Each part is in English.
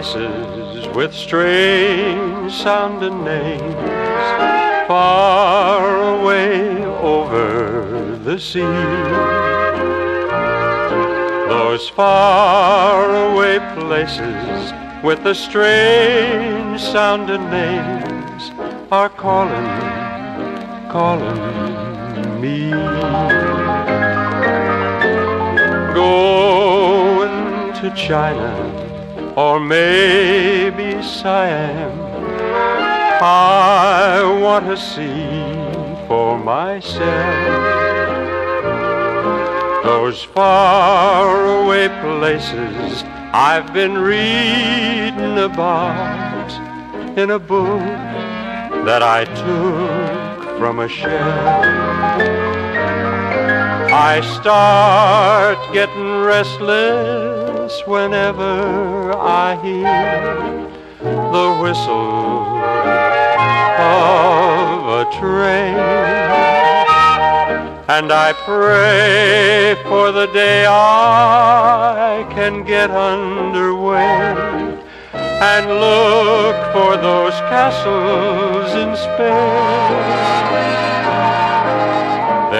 with strange sounding names far away over the sea. Those far away places with the strange sounding names are calling, calling me. Going to China or maybe Siam. I want to see for myself those far away places I've been reading about in a book that I took from a shelf. I start getting restless whenever I hear the whistle of a train. And I pray for the day I can get underway and look for those castles in Spain.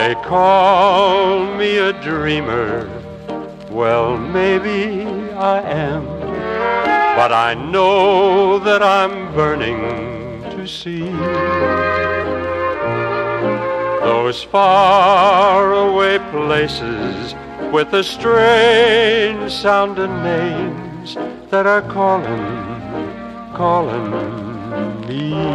They call me a dreamer. Well, maybe I am. But I know that I'm burning to see those far away places with the strange sounding names that are calling, calling me.